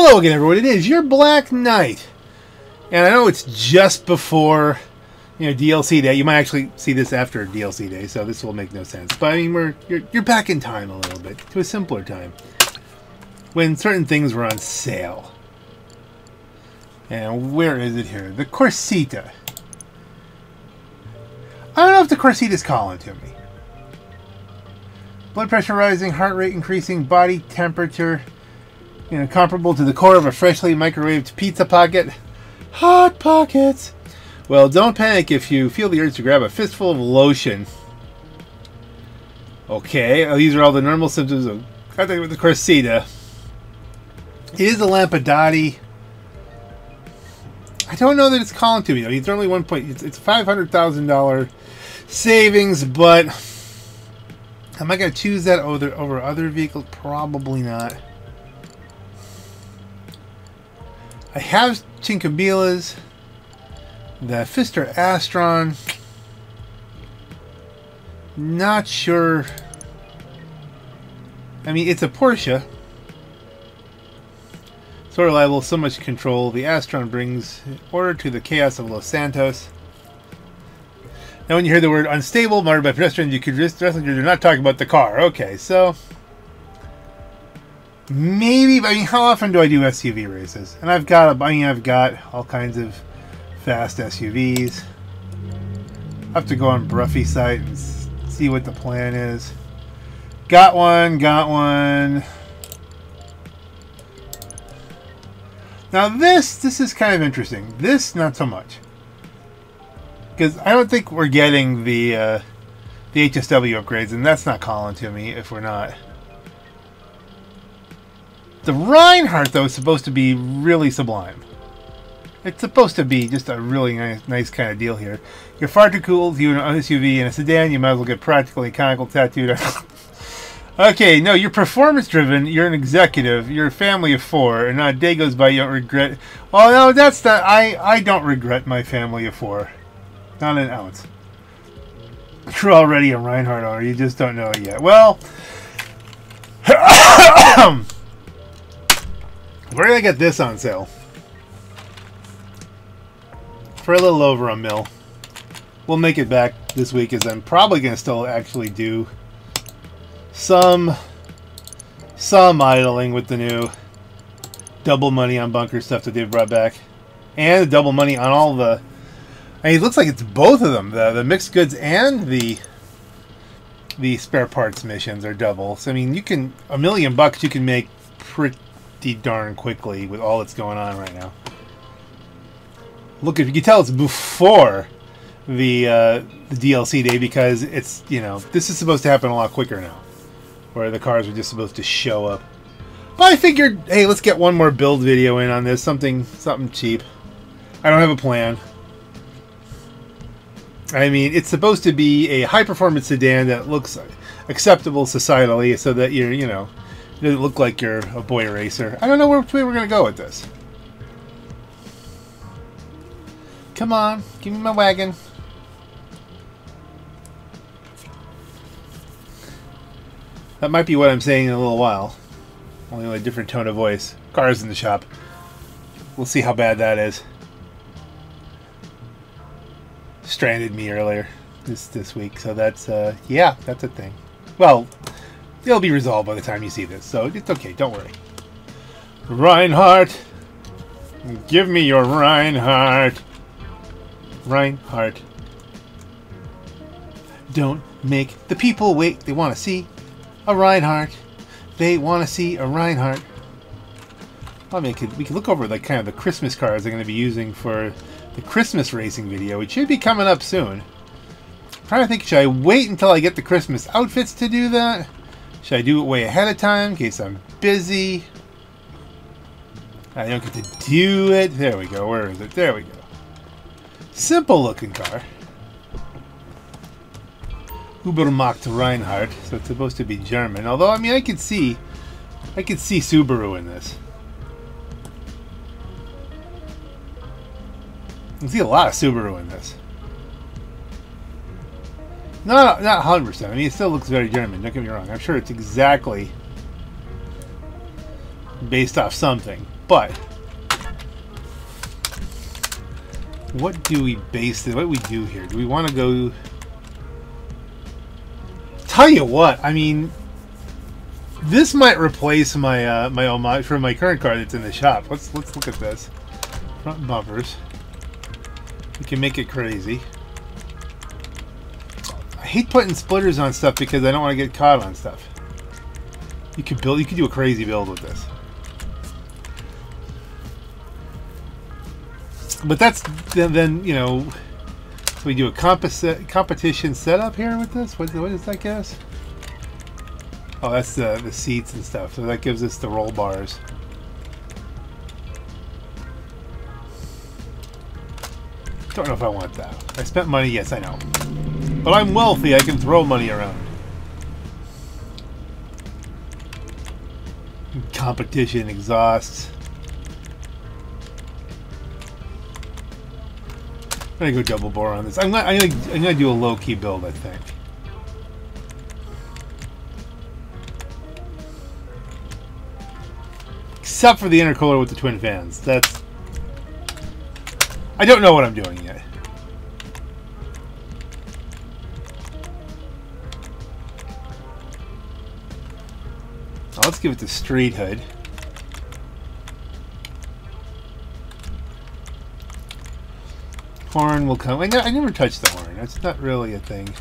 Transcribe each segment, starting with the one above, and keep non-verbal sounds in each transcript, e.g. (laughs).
Hello again, everyone. It is your Black Knight, and I know it's just before you know DLC day. You might actually see this after DLC day, so this will make no sense. But I mean, we're you're, you're back in time a little bit to a simpler time when certain things were on sale. And where is it here? The Corsita. I don't know if the Corsita's calling to me. Blood pressure rising, heart rate increasing, body temperature, you know, comparable to the core of a freshly microwaved pizza pocket. Hot pockets! Well, don't panic if you feel the urge to grab a fistful of lotion. Okay, uh, these are all the normal symptoms of contact with the Corsita. It is a Lampadati. I don't know that it's calling to me though. It's only one point. It's, it's five hundred thousand dollar savings, but am I going to choose that over over other vehicles? Probably not. I have Chinkabilas, the Pfister Astron. Not sure. I mean, it's a Porsche. So reliable, so much control. The Astron brings order to the chaos of Los Santos. Now, when you hear the word unstable, marred by pedestrians, you could just you're not talking about the car. Okay, so maybe. I mean, how often do I do SUV races? And I've got. I mean, I've got all kinds of fast SUVs. I have to go on Broughy site and see what the plan is. Got one. Got one. Now this, this is kind of interesting. This, not so much. Because I don't think we're getting the, uh, the HSW upgrades, and that's not calling to me if we're not. The Rhinehart, though, is supposed to be really sublime. It's supposed to be just a really nice, nice kind of deal here. You're far too cool to an SUV and a sedan. You might as well get practically conical tattooed. (laughs) okay, no, you're performance driven. You're an executive. You're a family of four, and not a day goes by you don't regret. Well, oh, no, that's not. I I don't regret my family of four, not an ounce. (laughs) You're already a Rhinehart owner. You just don't know it yet. Well. (coughs) (coughs) (coughs) Where did I get this on sale? For a little over a mil. We'll make it back this week as I'm probably going to still actually do some some idling with the new double money on bunker stuff that they've brought back. And the double money on all the... I mean, it looks like it's both of them. The, the mixed goods and the the spare parts missions are double. So, I mean, you can... A million bucks you can make pretty darn quickly with all that's going on right now. Look, if you can tell, it's before the uh, the DLC day because it's you know this is supposed to happen a lot quicker now, where the cars are just supposed to show up. But I figured, hey, let's get one more build video in on this, something something cheap. I don't have a plan. I mean, it's supposed to be a high performance sedan that looks acceptable societally, so that you're you know doesn't look like you're a boy racer. I don't know which way we're going to go with this. Come on, give me my wagon. That might be what I'm saying in a little while. Only a different tone of voice. Cars in the shop. We'll see how bad that is. Stranded me earlier this this week, so that's uh yeah, that's a thing. Well, it'll be resolved by the time you see this, so it's okay, don't worry. Rhinehart! Give me your Rhinehart! Rhinehart. Don't make the people wait. They want to see a Rhinehart. They want to see a Rhinehart. I mean, we could look over like kind of the Christmas cards they're going to be using for the Christmas racing video, which should be coming up soon. I'm trying to think, should I wait until I get the Christmas outfits to do that? Should I do it way ahead of time in case I'm busy? I don't get to do it. There we go. Where is it? There we go. Simple looking car. Ubermacht Rhinehart, so it's supposed to be German. Although, I mean, I could see, I could see Subaru in this. I see a lot of Subaru in this. Not not 100%. I mean, it still looks very German. Don't get me wrong. I'm sure it's exactly based off something. But what do we base it? What do we do here? Do we want to go? Tell you what, I mean, this might replace my uh, my homage from my current car that's in the shop. Let's let's look at this. Front bumpers. We can make it crazy. I hate putting splitters on stuff because I don't want to get caught on stuff. You could build. You could do a crazy build with this. But that's then, then you know. So we do a competition setup here with this. What, that us? Oh, that's the the seats and stuff. So that gives us the roll bars. Don't know if I want that. I spent money. Yes, I know. But I'm wealthy. I can throw money around. competition exhausts. I'm gonna go double bore on this. I'm gonna, I'm gonna, I'm gonna do a low key build, I think. Except for the intercooler with the twin fans. That's. I don't know what I'm doing yet. Let's give it the street hood. Horn will come. I, I never touched the horn. That's not really a thing.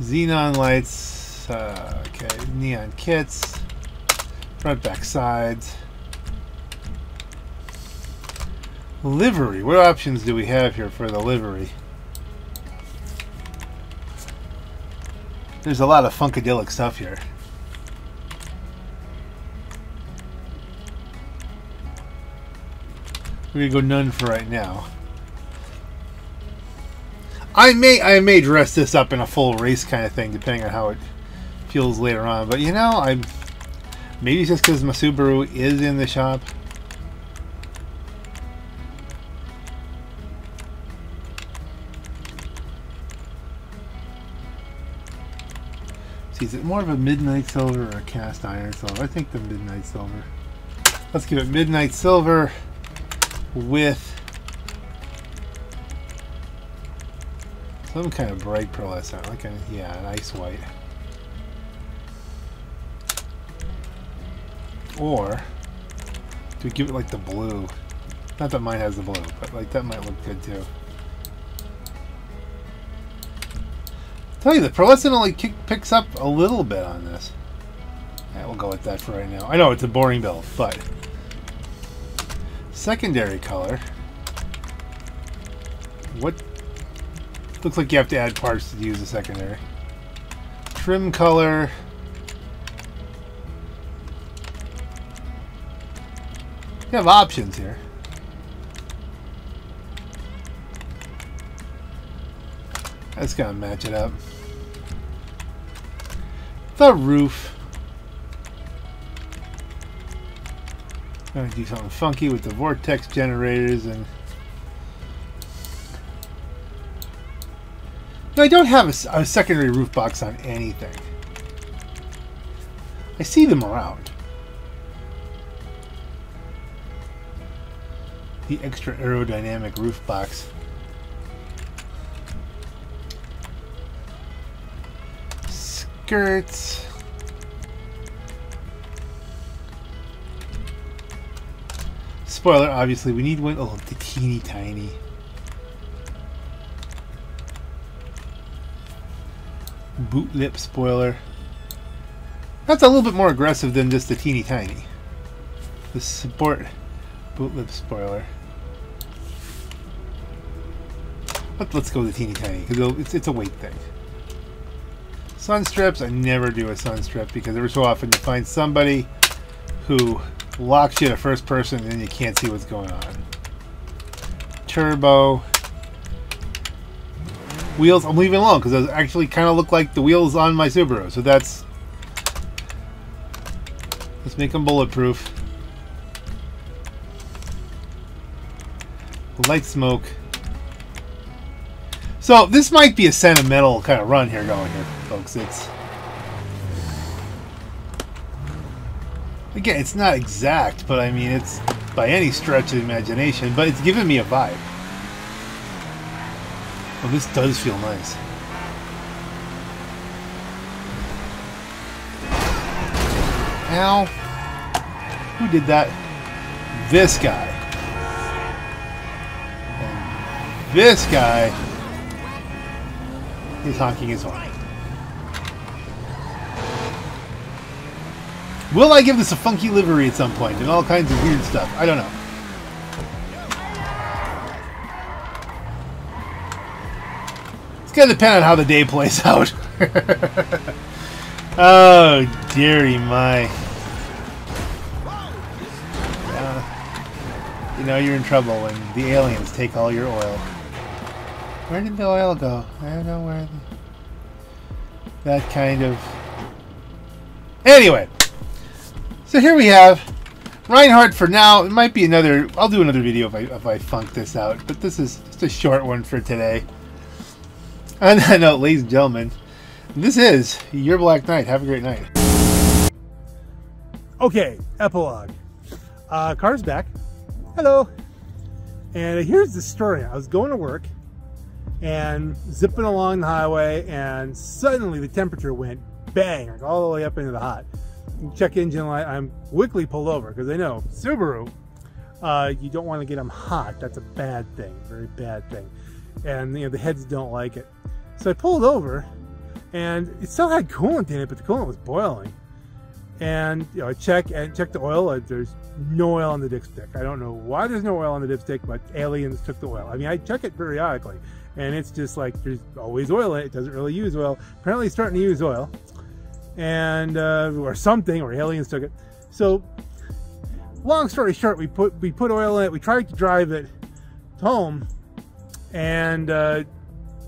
Xenon lights. Uh, okay, neon kits. Front, back, sides. Livery. What options do we have here for the livery? There's a lot of funkadelic stuff here. We're gonna go none for right now. I may I may dress this up in a full race kind of thing, depending on how it feels later on. But you know, I'm maybe it's just because my Subaru is in the shop. See, is it more of a midnight silver or a cast iron silver? I think the midnight silver. Let's give it midnight silver with some kind of bright pearlescent, like a yeah, an ice white. Or do we give it like the blue? Not that mine has the blue, but like that might look good too. tell you, the pearlescent only kick, picks up a little bit on this. Yeah, we'll go with that for right now. I know it's a boring build, but Secondary color. What? Looks like you have to add parts to use the secondary. Trim color. You have options here. That's gonna match it up. The roof. Gonna do something funky with the vortex generators and no, I don't have a, a secondary roof box on anything. I see them around. The extra aerodynamic roof box. Skirts. Spoiler, obviously, we need one. Oh, the teeny tiny. Boot lip spoiler. That's a little bit more aggressive than just the teeny tiny. The support boot lip spoiler. But let's go with the teeny tiny because it's, it's a weight thing. Sun strips, I never do a sun strip because every so often you find somebody who locks you to first person and you can't see what's going on. Turbo. Wheels, I'm leaving alone because those actually kind of look like the wheels on my Subaru. So that's... Let's make them bulletproof. Light smoke. So this might be a sentimental kind of run here going here, folks. It's Again, it's not exact, but I mean, it's by any stretch of imagination, but it's giving me a vibe. Well, this does feel nice. Ow. Who did that? This guy. And this guy is honking his horn. Will I give this a funky livery at some point and all kinds of weird stuff? I don't know. It's gonna depend on how the day plays (laughs) out. oh, dearie my. Uh, you know you're in trouble when the aliens take all your oil. Where did the oil go? I don't know where. The... That kind of. Anyway, so here we have Rhinehart for now. It might be another. I'll do another video if I if I funk this out, but this is just a short one for today. (laughs) On that note, ladies and gentlemen, this is your Black Knight. Have a great night. Okay, epilogue. Uh, car's back. Hello. And here's the story. I was going to work and zipping along the highway, and suddenly the temperature went bang, like all the way up into the hot. Check engine light. I'm quickly pulled over because I know Subaru. Uh, you don't want to get them hot. That's a bad thing, very bad thing. And you know the heads don't like it. So I pulled over, and it still had coolant in it, but the coolant was boiling. And you know, I check and check the oil. There's no oil on the dipstick. I don't know why there's no oil on the dipstick, but aliens took the oil. I mean, I check it periodically, and it's just like there's always oil in it. It doesn't really use oil. Apparently, it's starting to use oil, and uh, or something, or aliens took it. So, long story short, we put we put oil in it. We tried to drive it home, and uh,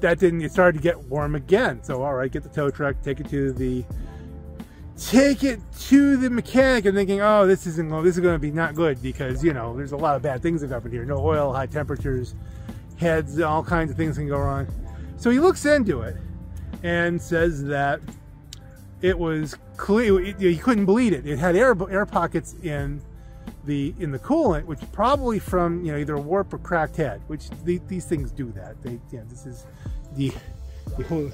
that didn't, it started to get warm again. So, all right, get the tow truck, take it to the, take it to the mechanic and thinking, oh, this isn't, this is going to be not good because, you know, there's a lot of bad things that happen here. No oil, high temperatures, heads, all kinds of things can go wrong. So he looks into it and says that it was clear, You couldn't bleed it. It had air, air pockets in the in the coolant, which probably from you know either a warp or cracked head, which the, these things do that. They yeah, this is the, the whole.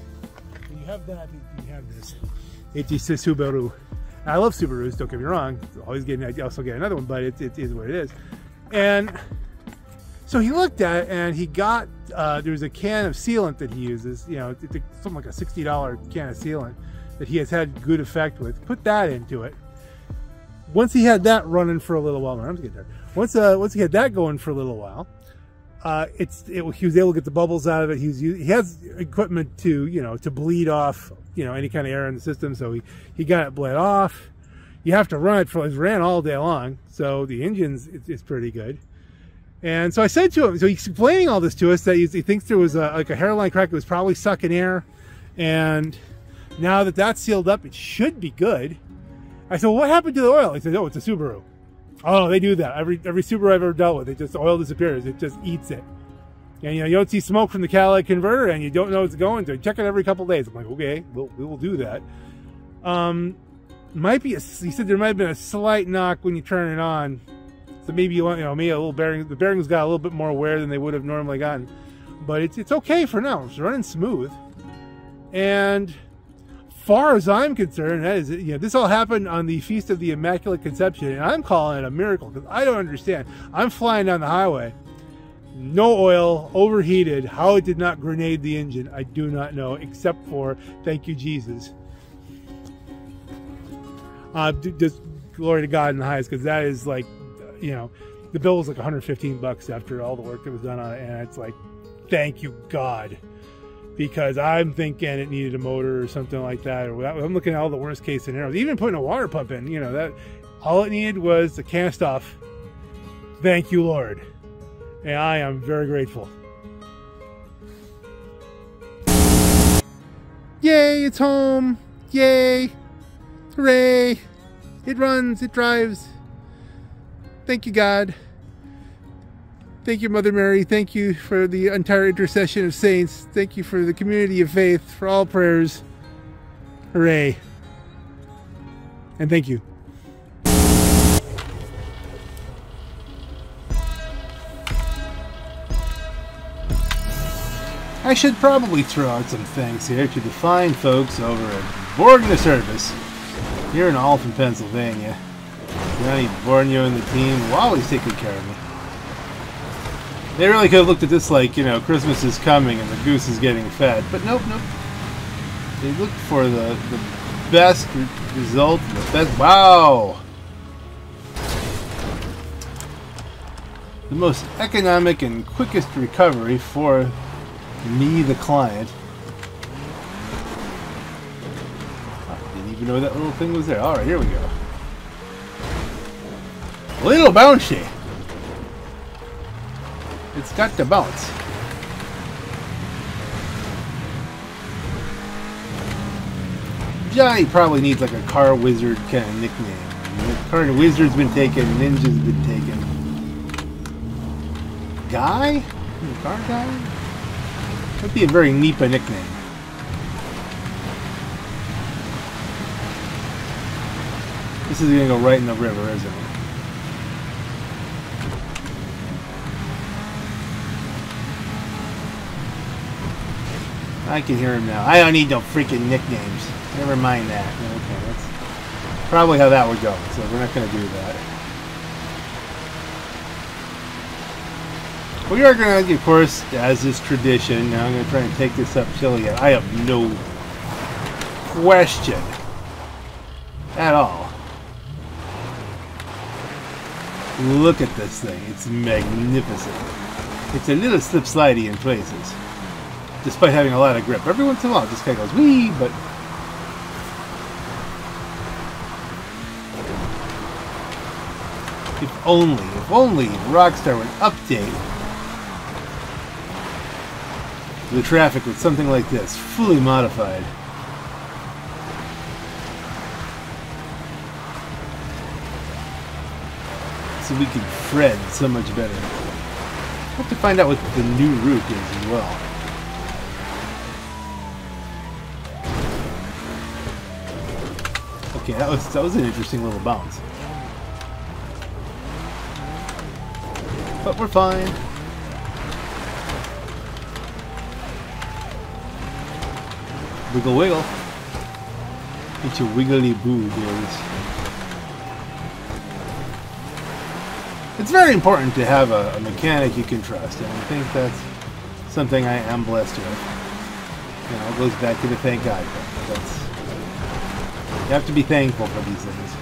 When you have that, you have this. It just says Subaru. I love Subarus. Don't get me wrong. Always getting, I also get another one, but it, it is what it is. And so he looked at it and he got uh, there's a can of sealant that he uses. You know, something like a sixty dollar can of sealant that he has had good effect with. Put that into it once he had that running for a little while, my arms get there. Once uh, once he had that going for a little while, uh, it's it, he was able to get the bubbles out of it. He was he has equipment to you know to bleed off you know any kind of air in the system, so he he got it bled off. You have to run it for it ran all day long, so the engine's it's, pretty good. And so I said to him, so he's explaining all this to us that he, he thinks there was a, like a hairline crack that was probably sucking air, and now that that's sealed up, it should be good. I said, well, what happened to the oil? He said, oh, it's a Subaru. Oh, they do that. Every every Subaru I've ever dealt with, it just oil disappears. It just eats it. And you know, you don't see smoke from the catalytic converter, and you don't know it's going to. Check it every couple days. I'm like, okay, we'll we will do that. Um, might be. A, he said there might have been a slight knock when you turn it on, so maybe you want, you know, maybe a little bearing. The bearings got a little bit more wear than they would have normally gotten, but it's it's okay for now. It's running smooth, and far as I'm concerned, that is, you know, this all happened on the Feast of the Immaculate Conception, and I'm calling it a miracle because I don't understand. I'm flying down the highway, no oil, overheated. How it did not grenade the engine, I do not know, except for thank you, Jesus. Uh, just glory to God in the highest, because that is like, you know, the bill was like 115 bucks after all the work that was done on it, and it's like, thank you, God because I'm thinking it needed a motor or something like that. Or I'm looking at all the worst case scenarios. Even putting a water pump in, you know, that all it needed was the cast off. Thank you, Lord. And I am very grateful. Yay, it's home. Yay. Hooray. It runs, it drives. Thank you, God. Thank you, Mother Mary. Thank you for the entire intercession of saints. Thank you for the community of faith, for all prayers. Hooray. And thank you. I should probably throw out some thanks here to the fine folks over at Borgna Service here in Alton, Pennsylvania. Johnny Borgna and the team always taking care of me. They really could have looked at this like, you know, Christmas is coming and the goose is getting fed. But nope, nope. They looked for the, the best result, the best... Wow! The most economic and quickest recovery for me, the client. I didn't even know that little thing was there. Alright, here we go. Little bouncy. It's got to bounce. Johnny probably needs like a car wizard kind of nickname. The car wizard's been taken, ninja's been taken. Guy? Hmm, car guy? That'd be a very Nipa nickname. This is gonna go right in the river, isn't it? I can hear him now. I don't need no freaking nicknames. Never mind that. Okay, that's probably how that would go. So we're not going to do that. We are going to, of course, as is tradition, now I'm going to try and take this up chili. I have no question at all. Look at this thing. It's magnificent. It's a little slip slidey in places despite having a lot of grip. Every once in a while, this guy goes wee, but if only, if only Rockstar would update the traffic with something like this, fully modified. So we could Fred so much better. I have to find out what the new route is as well. Okay, that was that was an interesting little bounce. But we're fine. Wiggle wiggle. It's a wiggly boo, dears. It's very important to have a, a, mechanic you can trust, and I think that's something I am blessed with. You know, it goes back to the thank God thing. That's you have to be thankful for these things.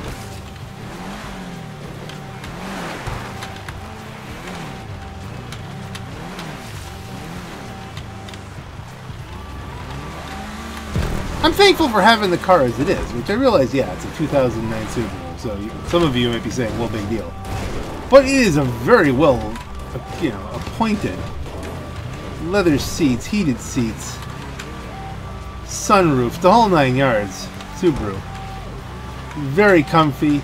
I'm thankful for having the car as it is, which I realize, yeah, it's a 2009 Subaru, so you, some of you might be saying, well, big deal. But it is a very well, uh, you know, appointed leather seats, heated seats, sunroof, the whole nine yards Subaru. Very comfy.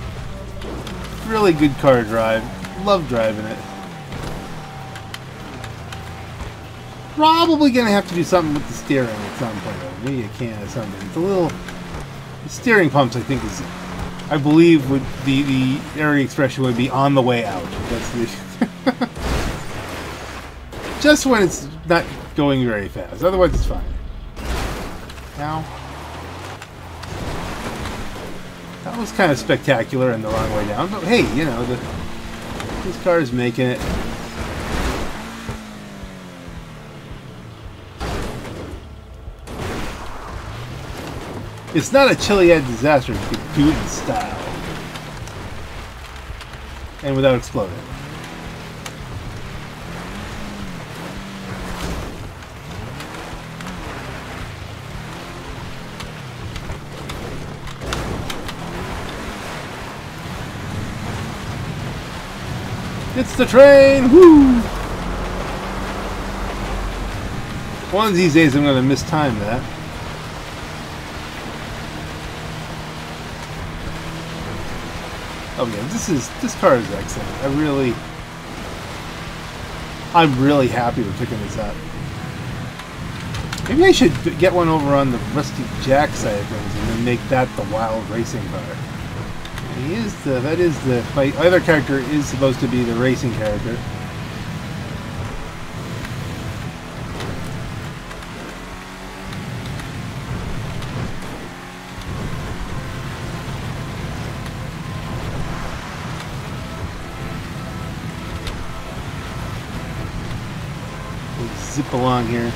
Really good car drive. Love driving it. Probably gonna have to do something with the steering at some point. Maybe a can or something. It's a little. The steering pumps, I think, is. I believe would the the area expression would be on the way out. That's the. (laughs) Just when it's not going very fast. Otherwise, it's fine. Now. That was kind of spectacular and the wrong way down, but hey, you know, the, this car is making it. It's not a Chiliad disaster you can do it in style. And without exploding. The train! Woo! One of these days I'm going to mistime that. Oh yeah, this is this car is excellent. I really I'm really happy with picking this up. Maybe I should get one over on the Rusty Jack side of things and then make that the wild racing car. He is the, that is the, like, either character is supposed to be the racing character. Zip along here.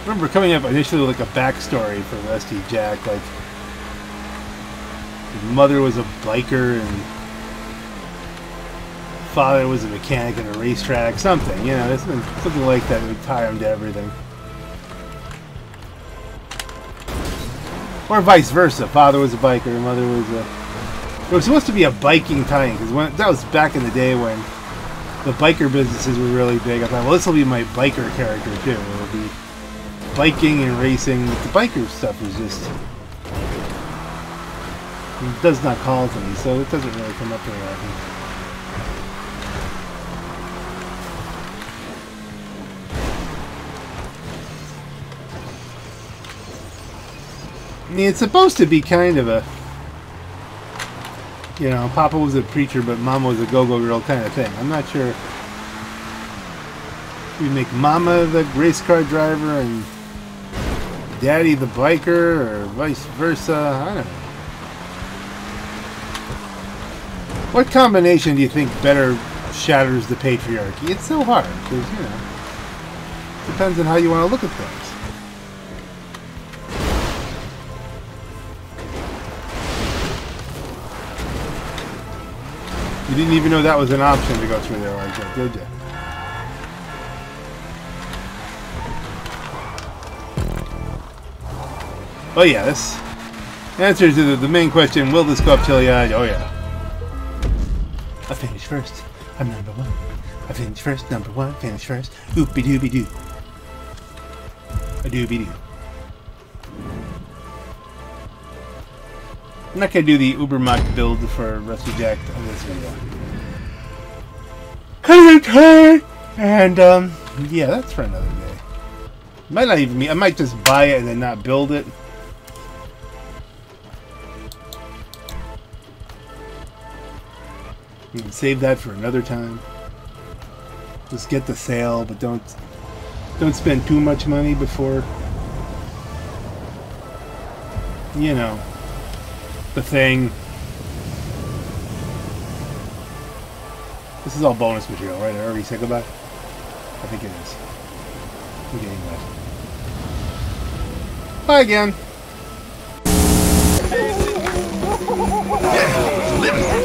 I remember coming up initially with like a backstory for Rusty Jack, like his mother was a biker and father was a mechanic in a racetrack, something, you know, something like that would tie him to everything. Or vice versa. Father was a biker, mother was a... It was supposed to be a biking tie-in, because that was back in the day when the biker businesses were really big. I thought, well, this will be my biker character, too. It'll be biking and racing. But the biker stuff is just... It does not call to me, so it doesn't really come up very often. I mean, it's supposed to be kind of a, you know, Papa was a preacher, but Mama was a go-go girl kind of thing. I'm not sure. We make Mama the race car driver and Daddy the biker, or vice versa. I don't know. What combination do you think better shatters the patriarchy? It's so hard because you know, depends on how you want to look at things. You didn't even know that was an option to go through there like that, did you? Oh yeah, this answer to the, the main question, will this go up till yeah? Oh yeah. I finished first. I'm number one. I finished first, number one, finish first. Oopie doobie doo. A doobie doo. I'm not going to do the Ubermacht build for Rusty Jack on this video. Hey! And, um, yeah, that's for another day. Might not even be, I might just buy it and then not build it. Can save that for another time. Just get the sale, but don't don't spend too much money before you know the thing. This is all bonus material, right? I already said goodbye? I think it is. We're getting. Bye again. (laughs)